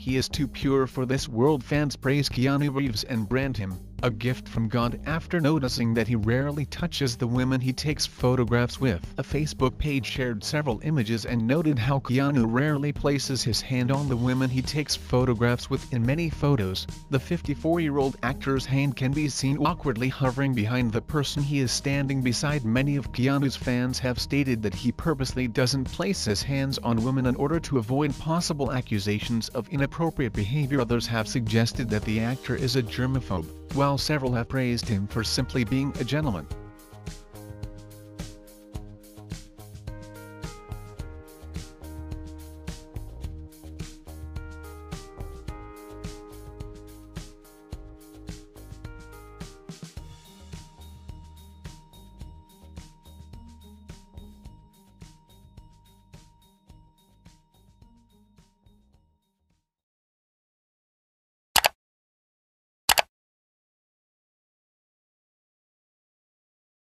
He is too pure for this world. Fans praise Keanu Reeves and brand him a gift from God after noticing that he rarely touches the women he takes photographs with. A Facebook page shared several images and noted how Keanu rarely places his hand on the women he takes photographs with in many photos. The 54-year-old actor's hand can be seen awkwardly hovering behind the person he is standing beside. Many of Keanu's fans have stated that he purposely doesn't place his hands on women in order to avoid possible accusations of inappropriate behavior. Others have suggested that the actor is a germaphobe while several have praised him for simply being a gentleman.